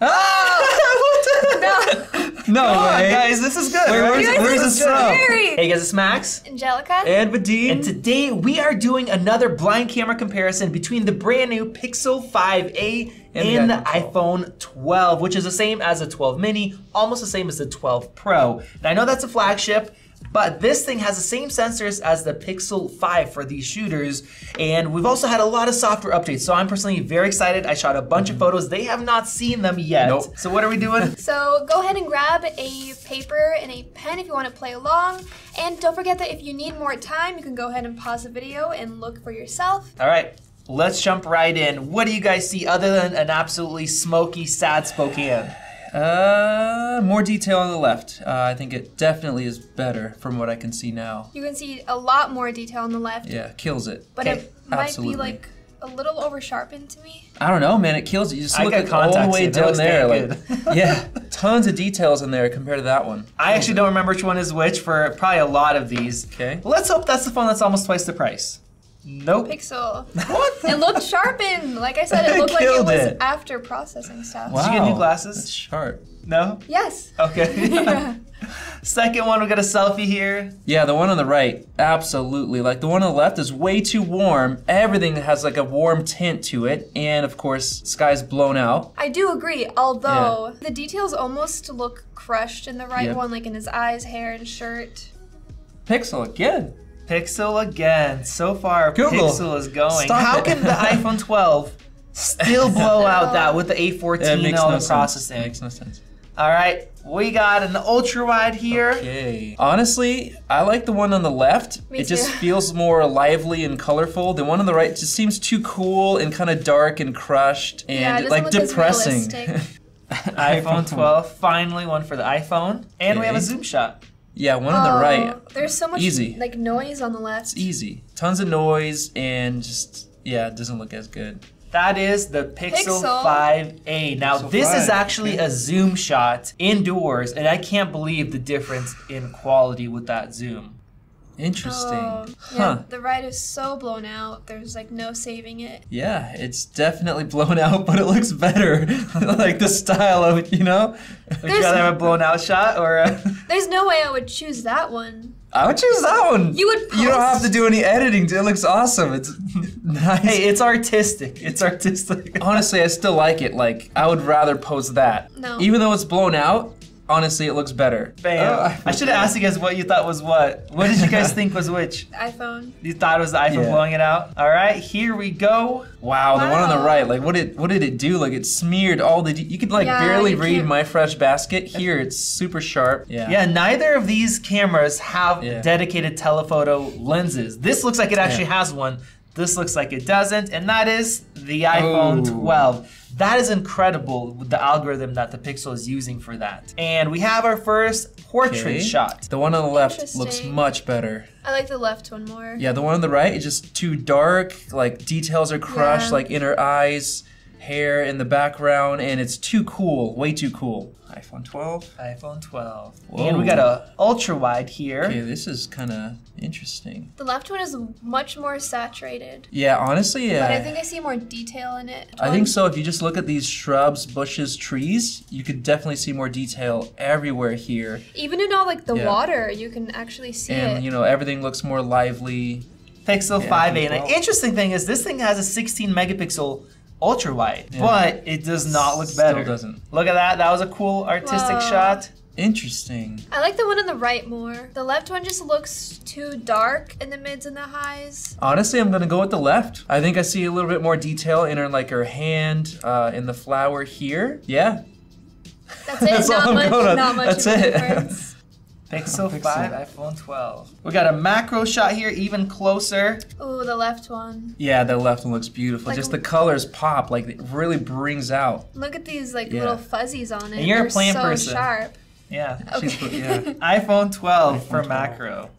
Ah! No Come on, way. guys, this is good. Wait, right? where's, You guys where's this from? Hey guys, it's Max. Angelika? And Vadim. And today we are doing another blind camera comparison between the brand new Pixel 5a And and, the the iPhone iPhone 12, which is the same as the 12 mini, almost the same as the 12 Pro. And I know that's a flagship, but this thing has the same sensors as the Pixel 5 for these shooters. And we've also had a lot of software updates. So I'm personally very excited. I shot a bunch of mm-hmm. photos. They have not seen them yet. Nope. So what are we doing? So go ahead and grab a paper and a pen if you want to play along. And don't forget that if you need more time, you can go ahead and pause the video and look for yourself. All right, let's jump right in. What do you guys see other than an absolutely smoky, sad Spokane? Uh, more detail on the left. Uh, I think it definitely is better from what I can see now. You can see a lot more detail on the left, Yeah, kills it. but Okay, it might absolutely. be like a little over sharpened to me. I don't know, man. It kills it. You just I look got at all the contacts way in. It down looks there. dang Like, yeah, tons of details in there compared to that one. I actually don't remember which one is which for probably a lot of these. Okay. Let's hope that's the phone that's almost twice the price. Nope. Pixel. What? It looked sharpened. Like I said, it looked like it was it. after processing stuff. Wow. Did you get new glasses? That's sharp. No? Yes. Okay. Second one, we got a selfie here. Yeah, the one on the right, absolutely. Like the one on the left is way too warm. Everything has like a warm tint to it, and of course, sky's blown out. I do agree, although the details almost look crushed in the right Yep. one, like in his eyes, hair, and shirt. Pixel again. Pixel again. So far, Google, Pixel is going. stop How it. can the iPhone 12 still blow out that with the A14 It makes all no the sense. processing? Makes no sense. All right, we got an ultra wide here. Okay. Honestly, I like the one on the left. Me it just feels more lively and colorful. The one on the right just seems too cool and kind of dark and crushed and Yeah, it like look depressing. realistic. iPhone 12, finally one for the iPhone, and we have a zoom shot. Yeah, one on the Oh, right. There's so much Easy. like noise on the left. It's easy. Tons of noise and just yeah, it doesn't look as good. That is the Pixel, Pixel. 5a. Now, Pixel this is actually a zoom shot indoors, and I can't believe the difference in quality with that zoom. Interesting. Oh, yeah, Huh. the right is so blown out. There's like no saving it. Yeah, it's definitely blown out, but it looks better. like the style of it, you know? Would you There's- rather have a blown out shot or a. There's no way I would choose that one. I would choose that one. You would You don't have to do any editing. It looks awesome. It's nice. hey, it's artistic. It's artistic. honestly, I still like it. Like, I would rather post that. No. Even though it's blown out, honestly, it looks better. Bam. Oh, I should have asked you guys what you thought was what. What did you guys think was which? iPhone. You thought it was the iPhone Yeah. blowing it out? All right, here we go. Wow, the one on the right, like what did what did it do? Like it smeared all the. You could like Yeah, barely read can't- my fresh basket. Here, it's super sharp. Yeah. Yeah, neither of these cameras have Yeah. dedicated telephoto lenses. This looks like it actually Yeah. has one. This looks like it doesn't, and that is the iPhone Oh. 12. That is incredible with the algorithm that the Pixel is using for that. And we have our first portrait Okay. shot. The one on the left looks much better. I like the left one more. Yeah, the one on the right is just too dark. Like details are crushed, Yeah. like inner eyes, hair in the background, and it's too cool. Way too cool. iPhone 12. iPhone 12. Whoa. And we got a ultra wide here. Okay, this is kind of interesting. The left one is much more saturated. Yeah, honestly, yeah. But I think I see more detail in it. I think so. If you just look at these shrubs, bushes, trees, you could definitely see more detail everywhere here. Even in all like the Yeah. water, you can actually see And it. you know, everything looks more lively. Pixel Yeah, 5a. And well- the interesting thing is this thing has a 16 megapixel ultra wide, Yeah. but it does not look Still better. doesn't. Look at that. That was a cool artistic Whoa. shot. Interesting. I like the one on the right more. The left one just looks too dark in the mids and the highs. Honestly, I'm gonna go with the left. I think I see a little bit more detail in her, like her hand, uh, in the flower here. Yeah. That's it. That's all not I'm much. going on. Not much That's it. difference. Pixel, Pixel. 5, iPhone 12. We got a macro shot here, even closer. Ooh, the left one. Yeah, the left one looks beautiful. Like- Just the colors pop, like it really brings out. Look at these like Yeah. little fuzzies on it. And you're a They're plant so person. sharp. Yeah. She's- Okay. yeah. iPhone 12 for 12. macro.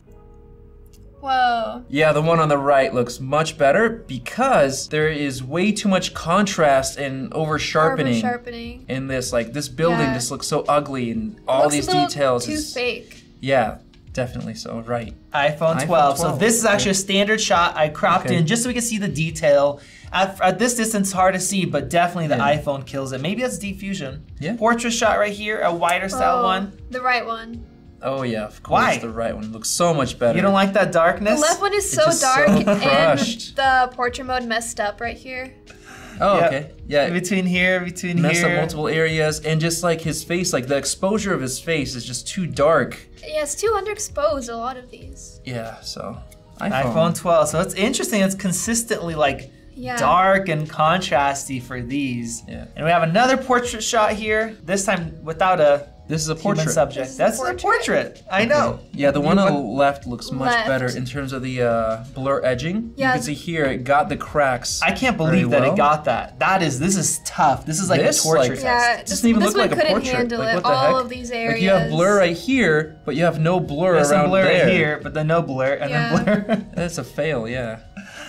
Whoa. Yeah, the one on the right looks much better because there is way too much contrast and over sharpening over Sharpening. in this. Like this building Yeah. just looks so ugly and all Looks these a little details. Too is- fake. Yeah, Definitely so, right. iPhone iPhone 12. So this is actually a standard shot. I cropped Okay. in just so we can see the detail. At, at this distance, hard to see, but definitely the Yeah. iPhone kills it. Maybe that's deep fusion. Yeah. Portrait shot right here, a wider style Oh, one. The right one. Oh yeah, of course. Why? The right one looks so much better. You don't like that darkness? The darkness? left one is so just so dark, and the portrait mode messed up right here. Oh, Yeah. okay. Yeah. Between here, between here. Messed up multiple areas, and just like his face, like the exposure of his face is just too dark. Yeah, it's too underexposed. A lot of these. Yeah. So. iPhone 12. So it's interesting. It's consistently like Yeah. dark and contrasty for these. Yeah. And we have another portrait shot here. This time without a This is a human portrait. subject. This is a That's portrait? a portrait. I know. Yeah, the one on the left looks much Left. better in terms of the uh, blur edging. Yeah. You can see here it got the cracks. I can't very believe that well. it got that. That is this is tough. This is like This, a torture like- test. Yeah, It this, doesn't even this look one like a couldn't portrait. handle Like, it. what the All heck? of these areas. Like you have blur right here, but you have no blur There's around some blur there. here, but then no blur, and Yeah. then blur. That's a fail, yeah.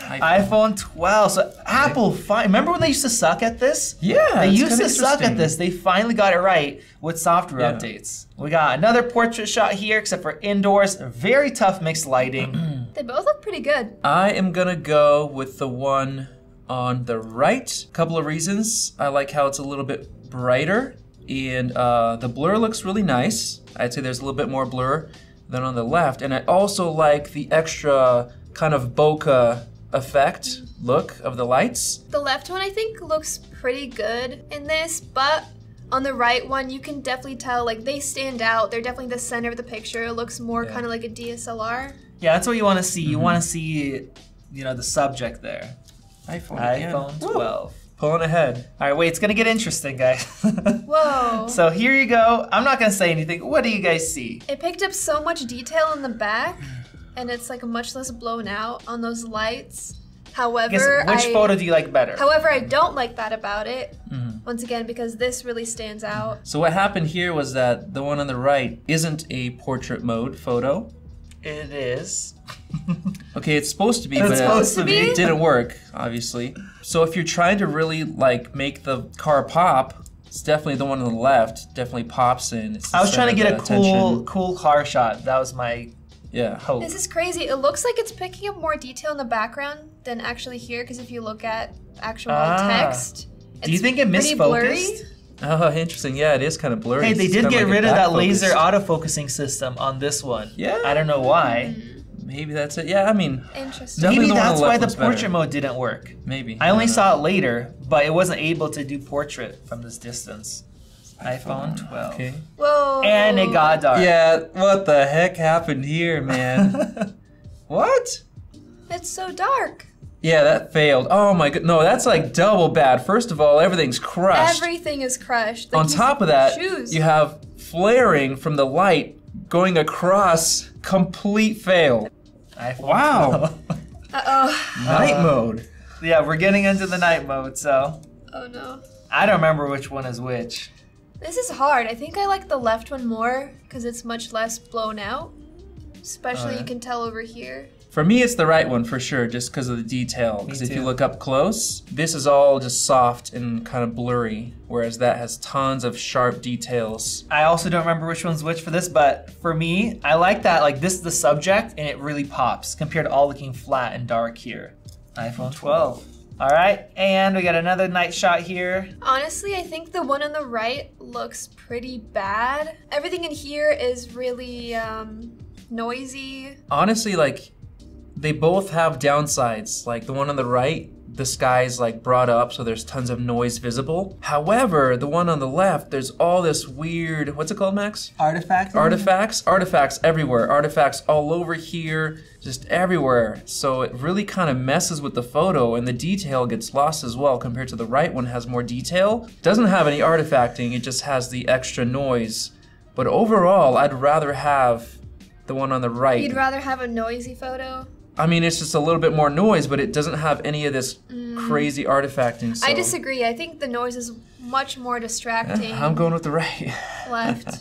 iPhone 12. So Apple, fi- remember when they used to suck at this? Yeah, They it's used to suck at this. They finally got it right with software Yeah. updates. We got another portrait shot here, except for indoors. Very tough mixed lighting. They both look pretty good. I am gonna go with the one on the right. A Couple of reasons. I like how it's a little bit brighter, and uh, the blur looks really nice. I'd say there's a little bit more blur than on the left, and I also like the extra kind of bokeh effect look of the lights. The left one I think looks pretty good in this, but on the right one you can definitely tell like they stand out. They're definitely the center of the picture. It looks more Yeah. kind of like a DSLR. yeah, that's what you want to see. Mm-hmm. You want to see, you know, the subject there. iPhone. again. iPhone Woo. 12. Pulling ahead. All right, wait, it's gonna get interesting, guys. Whoa. so here you go. I'm not gonna say anything. What do you guys see? It picked up so much detail in the back, and it's like much less blown out on those lights. However, guess, which I, photo do you like better? However, I don't like that about it. Mhm. Once again, because this really stands out. So what happened here was that the one on the right isn't a portrait mode photo. it is. Okay, it's supposed to be, It's but supposed to it, be? it didn't work, obviously. So if you're trying to really like make the car pop, it's definitely the one on the left. Definitely pops in. It's I was trying to get a the cool, cool car shot. That was my Yeah. hope. This is crazy. It looks like it's picking up more detail in the background than actually here. Because if you look at actual Ah. text, Do you it's think it pretty blurry. misfocused? Oh, interesting. Yeah, it is kind of blurry. Hey, they did get like rid of that back laser focus. autofocusing system on this one. Yeah. I don't know why. Maybe that's it. Yeah, I mean, Interesting. Maybe the one on that's the why the looks better. portrait mode didn't work. maybe. I only don't know. saw it later, but it wasn't able to do portrait from this distance. iPhone 12. Okay. Whoa. And it got dark. Yeah, what the heck happened here, man? what? It's so dark. Yeah, that failed. Oh my god. No, that's like double bad. First of all, everything's crushed. Everything is crushed. Like On top of that, shoes. you have flaring from the light going across. Complete fail. iPhone Wow. Uh oh. Night mode. yeah, we're getting into the night mode, so Oh no. I don't remember which one is which. This is hard. I think I like the left one more because it's much less blown out. Especially Oh, you can tell over here. For me, it's the right one for sure, just because of the detail. Because if you look up close, this is all just soft and kind of blurry, whereas that has tons of sharp details. I also don't remember which one's which for this, but for me, I like that like this is the subject and it really pops compared to all looking flat and dark here. iPhone 12. All right, and we got another night shot here. Honestly, I think the one on the right looks pretty bad. Everything in here is really um, noisy. honestly like they both have downsides like the one on the right the sky's like brought up so there's tons of noise visible. However the one on the left there's all this weird what's it called max? Artifacts. artifacts? Artifacts everywhere. Artifacts all over here just everywhere. So it really kind of messes with the photo and the detail gets lost as well compared to the right one has more detail. Doesn't have any artifacting it just has the extra noise. But overall i'd rather have the one on the right. You'd rather have a noisy photo? I mean, it's just a little bit more noise, but it doesn't have any of this crazy artifacting. So I disagree. I think the noise is much more distracting. I'm going with the right. left.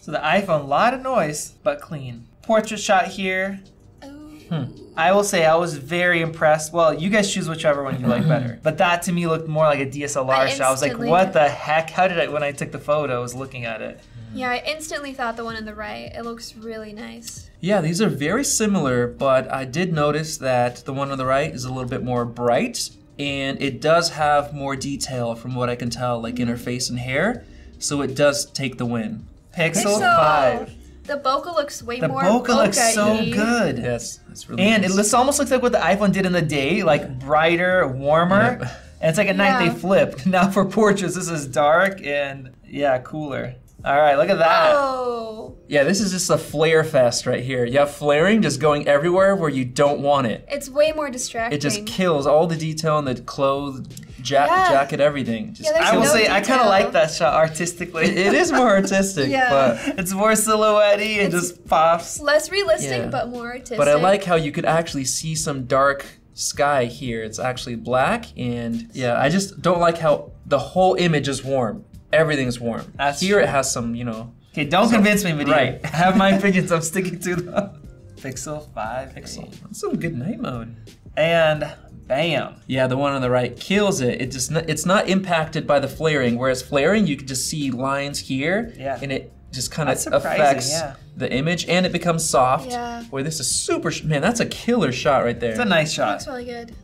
So the iPhone, a lot of noise, but clean. Portrait shot here. Ooh. Hmm. I will say I was very impressed. Well, you guys choose whichever one you like mm-hmm. better. But that to me looked more like a DSLR I shot. I was like, what the heck? How did I, when I took the photo, I was looking at it. Yeah, I instantly thought the one on the right. It looks really nice. Yeah, these are very similar, but I did notice that the one on the right is a little bit more bright, and it does have more detail from what I can tell, like in her mm-hmm. face and hair. So it does take the win. Pixel, So, 5. The bokeh looks way The more bokeh looks so good. Yes, that's really And it looks, almost looks like what the iPhone did in the day, like brighter, warmer. Yep. And it's like at night they flipped. Now for portraits, this is dark and yeah, cooler. All right, look at that. Oh, Yeah, this is just a flare fest right here. You have flaring just going everywhere where you don't want it. it's way more distracting. It just kills all the detail in the clothes, ja- Yeah. jacket, everything. Just Yeah, I will no say I kind of like that shot artistically. it, it is more artistic, Yeah. but it's more silhouette and just pops. less realistic, Yeah. but more artistic. but I like how you could actually see some dark sky here. It's actually black, and yeah, I just don't like how the whole image is warm. Everything's warm. That's here true. it has some, you know. Okay, don't convince me, video. Right. I have my opinions. I'm sticking to them. Pixel 5 Pixel. That's some good night mode. And bam. Yeah, the one on the right kills it. It just it's not impacted by the flaring. Whereas flaring, you can just see lines here, Yeah. and it just kind of affects yeah. the image, and it becomes soft. Yeah. Where this is super. Man, that's a killer shot right there. It's a nice shot. looks really good.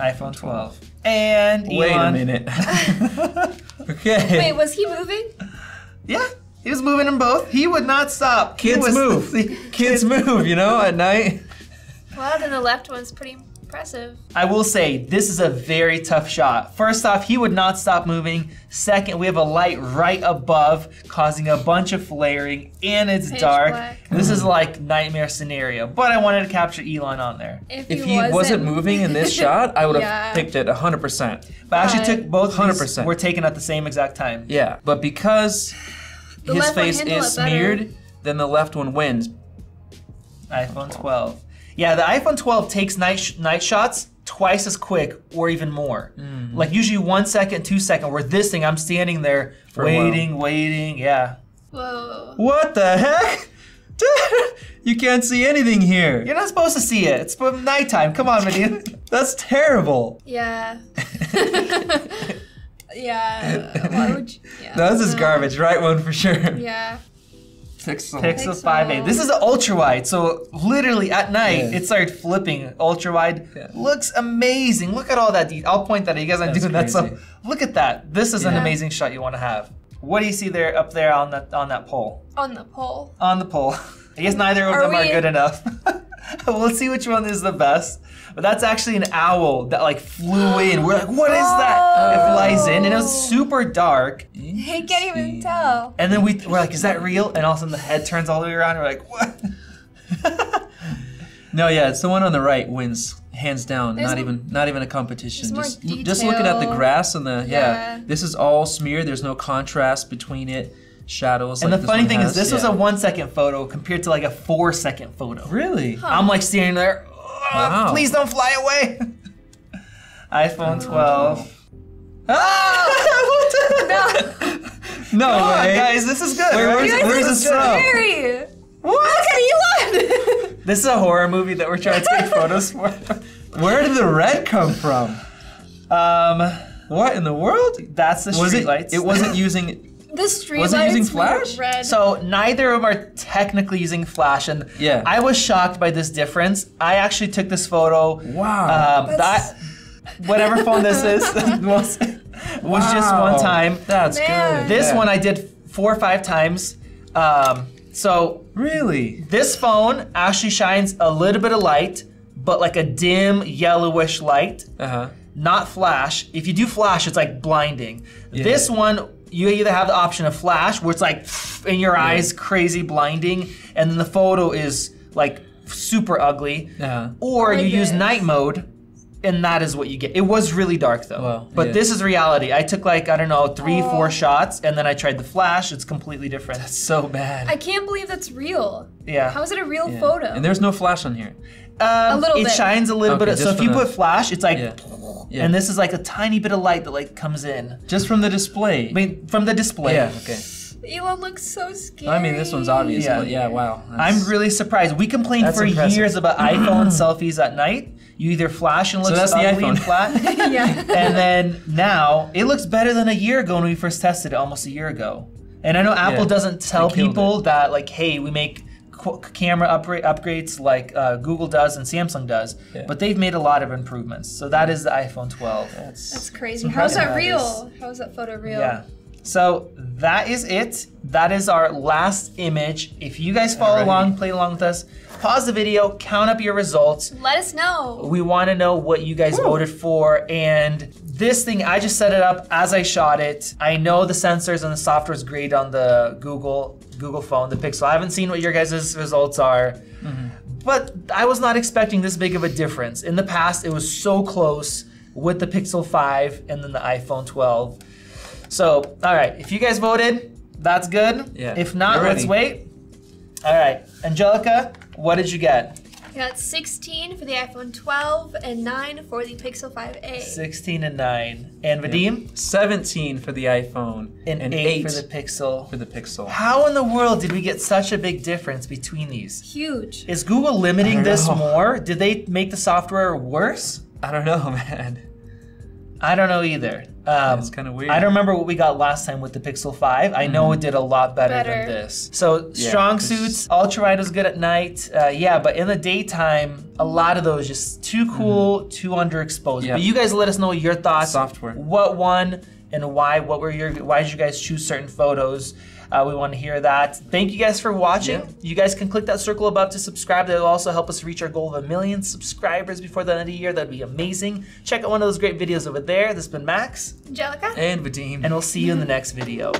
iPhone 12. And Wait a minute. okay. Wait, was he moving? yeah, he was moving them both. He would not stop. Kids was- move. Kids move. You know, at night. Well, then the left one's pretty impressive. I will say this is a very tough shot. First off, he would not stop moving. Second, we have a light right above causing a bunch of flaring and it's Pitch dark. black. This is like nightmare scenario, but I wanted to capture Elon on there. If, If he wasn't moving in this shot, I would have Yeah. picked it 100%. But I actually took both 100%. 100%. were taken at the same exact time. Yeah, but because The his face is smeared, then the left one wins. iPhone 12. Yeah, the iPhone 12 takes night sh- night shots twice as quick or even more. Mm-hmm. Like usually one second, two second. Where this thing, I'm standing there For waiting, waiting. Yeah, Whoa. What the heck? you can't see anything here. you're not supposed to see it. It's from nighttime. Come on, Midian. That's terrible. Yeah. yeah. Why would you? Yeah. No, this is garbage. Right one for sure. Yeah. Pixel. Pixel Pixel. 5a. This is an ultra wide, so literally at night Yeah. it started flipping ultra wide. Yeah. Looks amazing. Look at all that. De- I'll point that. at You guys aren't That's doing that. So look at that. This is an amazing shot you want to have. What do you see there up there on that on that pole? On the pole. On the pole. I guess neither of Are them are good enough. we'll see which one is the best. But that's actually an owl that like flew in. We're like, what is that? It oh. flies in and it was super dark. He can't even tell. And then we we're like, is that real? And all of a sudden the head turns all the way around. We're like, what? No, yeah, it's the one on the right wins hands down. There's not even not even a competition. Just just looking at the grass and the yeah. Yeah. This is all smeared. There's no contrast between it. Shadows. And like the this funny thing has. is, this was a one second photo compared to like a four second photo. really. I'm like standing there, "Ugh, Wow. please don't fly away. iPhone 12. Ah! No Come on, way. guys, this is good. Wait, right? where's- You where's are this from? scary. What? Look at Elon. This is a horror movie that we're trying to take photos for. Where did the red come from? Um, What in the world? that's the Was street it? lights. It wasn't using. The street Was it using flash? Red. So neither of them are technically using flash, and Yeah. I was shocked by this difference. I actually took this photo. Wow. Um, that whatever phone this is was, was just one time. That's Man. good. This Yeah. one I did four or five times. Um, so Really? this phone actually shines a little bit of light, but like a dim yellowish light, Uh huh. not flash. If you do flash, it's like blinding. Yeah. This one, you either have the option of flash, where it's like in your eyes, crazy blinding, and then the photo is like super ugly, Yeah. or you use night mode. And that is what you get. It was really dark though. Well, but yeah. this is reality. I took like, I don't know, three, Oh. four shots, and then I tried the flash. It's completely different. That's so bad. I can't believe that's real. yeah. How is it a real Yeah. photo? And there's no flash on here. Um, A little it bit. shines a little Okay, bit. So if you the- put flash, it's like, Yeah. Yeah. and this is like a tiny bit of light that like comes in. Just from the display. I mean, from the display. yeah. Okay. Elon looks so scary. I mean, this one's obvious, Yeah. but yeah, wow. I'm really surprised. We complained for impressive. years about iPhone selfies at night. You either flash and So looks that's the ugly and iPhone. flat, yeah. and then now it looks better than a year ago when we first tested it, almost a year ago. And I know Apple Yeah, doesn't tell they killed people that like, hey, we make qu- camera upgrade upgrades like uh, Google does and Samsung does, Yeah. but they've made a lot of improvements. So that is the iPhone 12. That's, That's crazy. How's that real? How's that photo real? Yeah. So that is it. That is our last image. If you guys follow Alrighty. along, play along with us, pause the video, count up your results. Let us know. We want to know what you guys voted for. And this thing, I just set it up as I shot it. I know the sensors and the software is great on the Google Google phone, the Pixel. I haven't seen what your guys' results are. But I was not expecting this big of a difference. In the past, it was so close with the Pixel 5 and then the iPhone 12. So, all right, if you guys voted, that's good. Yeah, If not, let's wait. All right, Angelika, what did you get? I got 16 for the iPhone 12 and 9 for the Pixel 5a. 16 and 9. And Vadim? 17 for the iPhone And, and 8, 8 for the Pixel. for the Pixel. How in the world did we get such a big difference between these? Huge. Is Google limiting this know. more? Did they make the software worse? I don't know, man. I don't know either. Um, It's kinda weird. I don't remember what we got last time with the Pixel 5. I know it did a lot better, than Better. this. So Yeah, strong this- suits, ultrawide was good at night. Uh, yeah, but in the daytime, a lot of those just too cool, too underexposed. Yeah. But you guys let us know your thoughts. Software. What won and why? What were your? Why did you guys choose certain photos? Uh, we want to hear that. Thank you guys for watching. Yeah. You guys can click that circle above to subscribe. That will also help us reach our goal of a million subscribers before the end of the year. That'd be amazing. Check out one of those great videos over there. This has been Max, Angelika? And Vadim. and we'll see you in the next video.